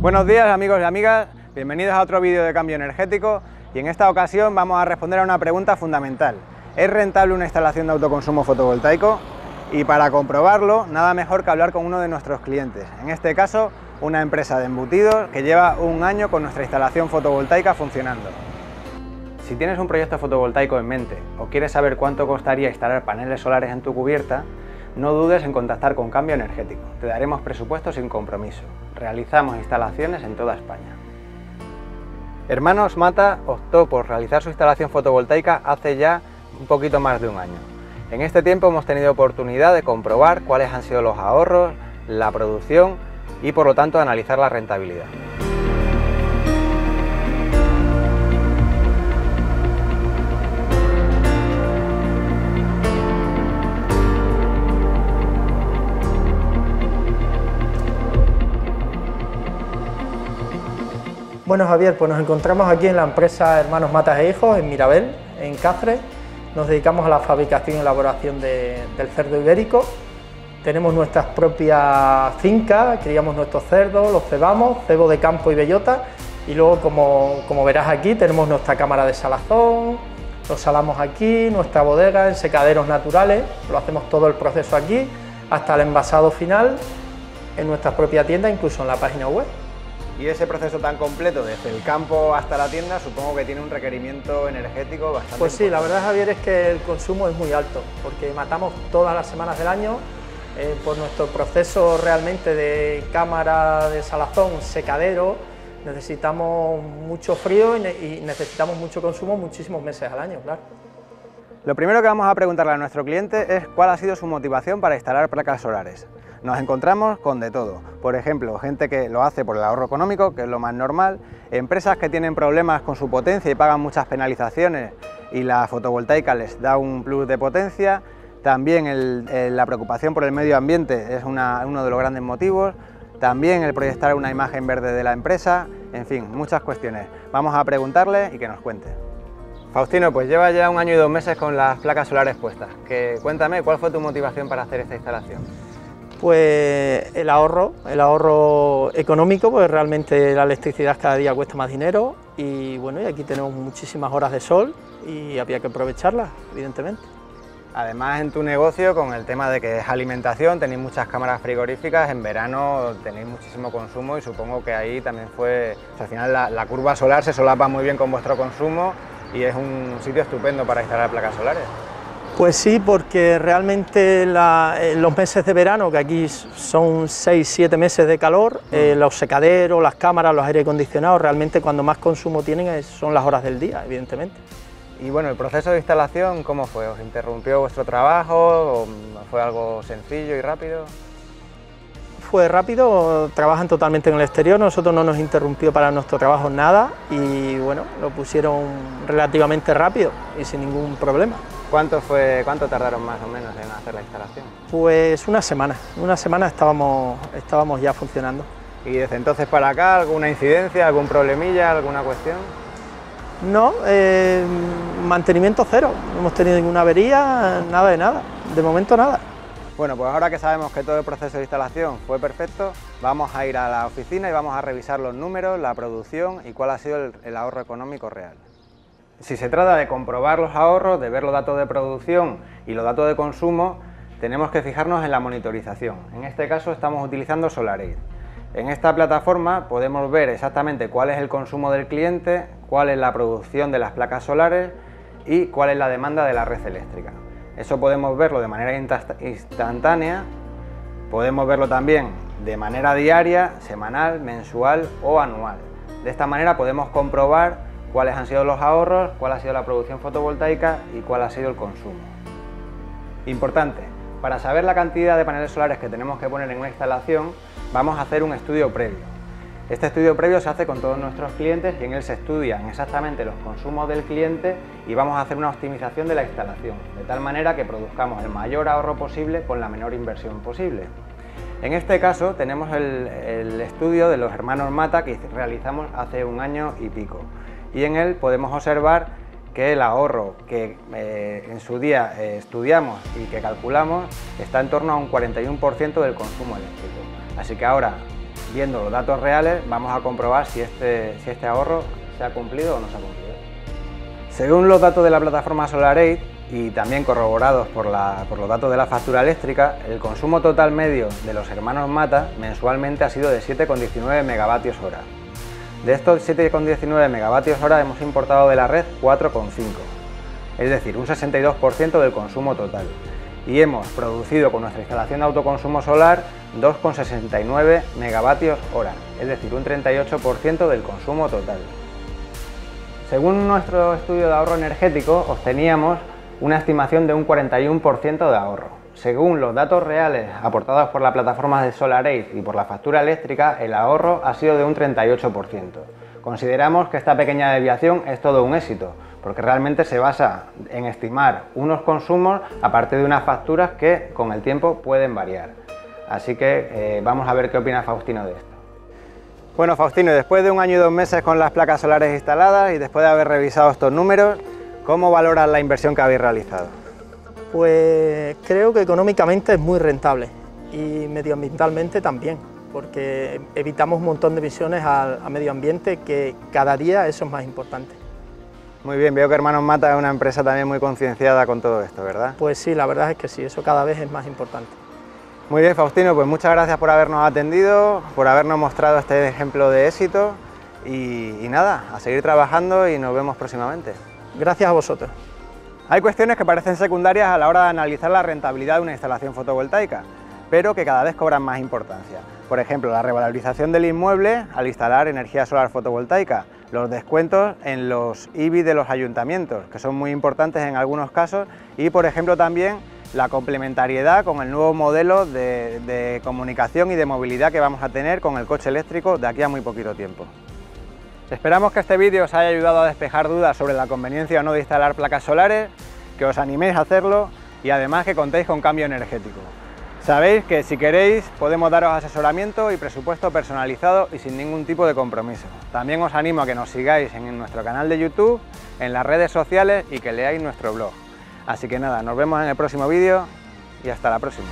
Buenos días amigos y amigas, bienvenidos a otro vídeo de cambio energético y en esta ocasión vamos a responder a una pregunta fundamental. ¿Es rentable una instalación de autoconsumo fotovoltaico? Y para comprobarlo, nada mejor que hablar con uno de nuestros clientes, en este caso una empresa de embutidos que lleva un año con nuestra instalación fotovoltaica funcionando. Si tienes un proyecto fotovoltaico en mente o quieres saber cuánto costaría instalar paneles solares en tu cubierta, no dudes en contactar con Cambio Energético. Te daremos presupuesto sin compromiso. Realizamos instalaciones en toda España. Hermanos Mata optó por realizar su instalación fotovoltaica hace ya un poquito más de un año. En este tiempo hemos tenido oportunidad de comprobar cuáles han sido los ahorros, la producción y por lo tanto analizar la rentabilidad. Bueno Javier, pues nos encontramos aquí en la empresa Hermanos Matas e Hijos, en Mirabel, en Cáceres. Nos dedicamos a la fabricación y elaboración del cerdo ibérico. Tenemos nuestras propias fincas, criamos nuestros cerdos, los cebamos, cebo de campo y bellota. Y luego, como, como verás aquí, tenemos nuestra cámara de salazón, los salamos aquí, nuestra bodega en secaderos naturales, lo hacemos todo el proceso aquí, hasta el envasado final en nuestra propia tienda, incluso en la página web. Y ese proceso tan completo, desde el campo hasta la tienda, supongo que tiene un requerimiento energético bastante Pues sí, la verdad Javier es que el consumo es muy alto, porque matamos todas las semanas del año, eh, por nuestro proceso realmente de cámara de salazón, secadero, necesitamos mucho frío y necesitamos mucho consumo muchísimos meses al año, claro. Lo primero que vamos a preguntarle a nuestro cliente es cuál ha sido su motivación para instalar placas solares nos encontramos con de todo. Por ejemplo, gente que lo hace por el ahorro económico, que es lo más normal, empresas que tienen problemas con su potencia y pagan muchas penalizaciones y la fotovoltaica les da un plus de potencia, también la preocupación por el medio ambiente es uno de los grandes motivos, también el proyectar una imagen verde de la empresa, en fin, muchas cuestiones. Vamos a preguntarle y que nos cuente. Faustino, pues lleva ya un año y dos meses con las placas solares puestas. Que, cuéntame, ¿cuál fue tu motivación para hacer esta instalación? Pues el ahorro, el ahorro económico, pues realmente la electricidad cada día cuesta más dinero y bueno, y aquí tenemos muchísimas horas de sol y había que aprovecharlas, evidentemente. Además en tu negocio con el tema de que es alimentación, tenéis muchas cámaras frigoríficas, en verano tenéis muchísimo consumo y supongo que ahí también fue, al final la, la curva solar se solapa muy bien con vuestro consumo y es un sitio estupendo para instalar placas solares. Pues sí, porque realmente eh, los meses de verano, que aquí son 6-7 meses de calor, eh, mm. los secaderos, las cámaras, los aire acondicionados, realmente cuando más consumo tienen son las horas del día, evidentemente. Y bueno, el proceso de instalación, ¿cómo fue? ¿Os interrumpió vuestro trabajo o fue algo sencillo y rápido? Fue rápido, trabajan totalmente en el exterior, nosotros no nos interrumpió para nuestro trabajo nada y bueno, lo pusieron relativamente rápido y sin ningún problema. ¿Cuánto, fue, ¿Cuánto tardaron más o menos en hacer la instalación? Pues una semana, una semana estábamos, estábamos ya funcionando. ¿Y desde entonces para acá alguna incidencia, algún problemilla, alguna cuestión? No, eh, mantenimiento cero, no hemos tenido ninguna avería, nada de nada, de momento nada. Bueno, pues ahora que sabemos que todo el proceso de instalación fue perfecto, vamos a ir a la oficina y vamos a revisar los números, la producción y cuál ha sido el ahorro económico real. Si se trata de comprobar los ahorros, de ver los datos de producción y los datos de consumo, tenemos que fijarnos en la monitorización. En este caso estamos utilizando SolarAid. En esta plataforma podemos ver exactamente cuál es el consumo del cliente, cuál es la producción de las placas solares y cuál es la demanda de la red eléctrica. Eso podemos verlo de manera instantánea, podemos verlo también de manera diaria, semanal, mensual o anual. De esta manera podemos comprobar cuáles han sido los ahorros, cuál ha sido la producción fotovoltaica y cuál ha sido el consumo. Importante, para saber la cantidad de paneles solares que tenemos que poner en una instalación, vamos a hacer un estudio previo. Este estudio previo se hace con todos nuestros clientes y en él se estudian exactamente los consumos del cliente y vamos a hacer una optimización de la instalación, de tal manera que produzcamos el mayor ahorro posible con la menor inversión posible. En este caso tenemos el, estudio de los hermanos Mata que realizamos hace un año y pico y en él podemos observar que el ahorro que eh, en su día eh, estudiamos y que calculamos está en torno a un 41% del consumo eléctrico. Así que ahora, viendo los datos reales, vamos a comprobar si este, si este ahorro se ha cumplido o no se ha cumplido. Según los datos de la plataforma SolarAid y también corroborados por, por los datos de la factura eléctrica, el consumo total medio de los hermanos Mata mensualmente ha sido de 7,19 megavatios hora. De estos 7,19 megavatios hora hemos importado de la red 4,5, es decir, un 62% del consumo total. Y hemos producido con nuestra instalación de autoconsumo solar 2,69 megavatios hora, es decir, un 38% del consumo total. Según nuestro estudio de ahorro energético, obteníamos una estimación de un 41% de ahorro. Según los datos reales aportados por la plataforma de SolarAid y por la factura eléctrica, el ahorro ha sido de un 38%. Consideramos que esta pequeña desviación es todo un éxito, porque realmente se basa en estimar unos consumos a partir de unas facturas que con el tiempo pueden variar. Así que eh, vamos a ver qué opina Faustino de esto. Bueno Faustino, después de un año y dos meses con las placas solares instaladas y después de haber revisado estos números, ¿cómo valoras la inversión que habéis realizado? Pues creo que económicamente es muy rentable y medioambientalmente también, porque evitamos un montón de emisiones al, medio ambiente que cada día eso es más importante. Muy bien, veo que Hermanos Mata es una empresa también muy concienciada con todo esto, ¿verdad? Pues sí, la verdad es que sí, eso cada vez es más importante. Muy bien, Faustino, pues muchas gracias por habernos atendido, por habernos mostrado este ejemplo de éxito y, y nada, a seguir trabajando y nos vemos próximamente. Gracias a vosotros. Hay cuestiones que parecen secundarias a la hora de analizar la rentabilidad de una instalación fotovoltaica, pero que cada vez cobran más importancia. Por ejemplo, la revalorización del inmueble al instalar energía solar fotovoltaica, los descuentos en los IBI de los ayuntamientos, que son muy importantes en algunos casos, y por ejemplo también la complementariedad con el nuevo modelo de, de comunicación y de movilidad que vamos a tener con el coche eléctrico de aquí a muy poquito tiempo. Esperamos que este vídeo os haya ayudado a despejar dudas sobre la conveniencia o no de instalar placas solares, que os animéis a hacerlo y además que contéis con cambio energético. Sabéis que si queréis podemos daros asesoramiento y presupuesto personalizado y sin ningún tipo de compromiso. También os animo a que nos sigáis en nuestro canal de YouTube, en las redes sociales y que leáis nuestro blog. Así que nada, nos vemos en el próximo vídeo y hasta la próxima.